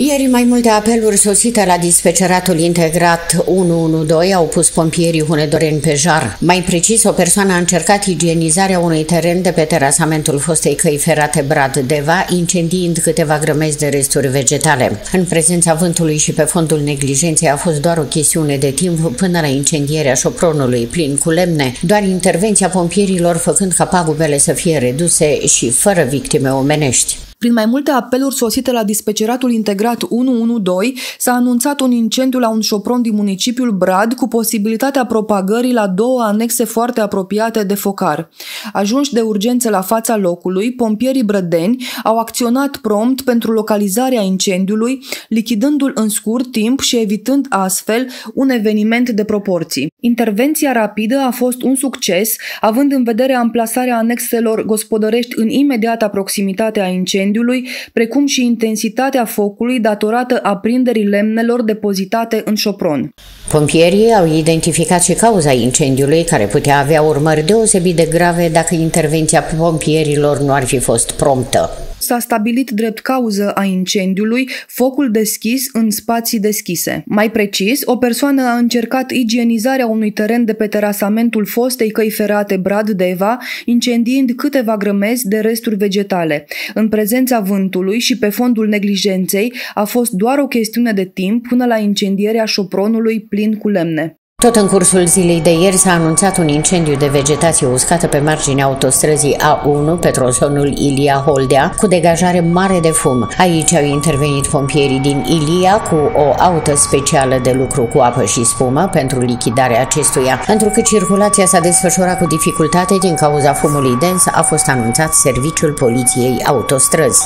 Ieri mai multe apeluri sosite la dispeceratul integrat 112 au pus pompierii Hunedoreni pe jar. Mai precis, o persoană a încercat igienizarea unui teren de pe terasamentul fostei căi ferate Brad Deva, incendiind câteva grămezi de resturi vegetale. În prezența vântului și pe fondul neglijenței a fost doar o chestiune de timp până la incendierea șopronului plin cu lemne, doar intervenția pompierilor făcând ca pagubele să fie reduse și fără victime omenești. Prin mai multe apeluri sosite la dispeceratul integrat 112, s-a anunțat un incendiu la un șopron din municipiul Brad cu posibilitatea propagării la două anexe foarte apropiate de focar. Ajunși de urgență la fața locului, pompierii brădeni au acționat prompt pentru localizarea incendiului, lichidându-l în scurt timp și evitând astfel un eveniment de proporții. Intervenția rapidă a fost un succes, având în vedere amplasarea anexelor gospodărești în imediata proximitate a incendiului incendiului, precum și intensitatea focului datorată aprinderii lemnelor depozitate în șopron. Pompierii au identificat și cauza incendiului, care putea avea urmări deosebit de grave dacă intervenția pompierilor nu ar fi fost promptă s-a stabilit drept cauză a incendiului focul deschis în spații deschise. Mai precis, o persoană a încercat igienizarea unui teren de pe terasamentul fostei căi ferate Brad Deva, incendiind câteva grămezi de resturi vegetale. În prezența vântului și pe fondul neglijenței a fost doar o chestiune de timp până la incendierea șopronului plin cu lemne. Tot în cursul zilei de ieri s-a anunțat un incendiu de vegetație uscată pe marginea autostrăzii A1 pe tronsonul Ilia Holdea cu degajare mare de fum. Aici au intervenit pompierii din Ilia cu o aută specială de lucru cu apă și spumă pentru lichidarea acestuia. Întrucât circulația s-a desfășurat cu dificultate din cauza fumului dens, a fost anunțat serviciul poliției autostrăzi.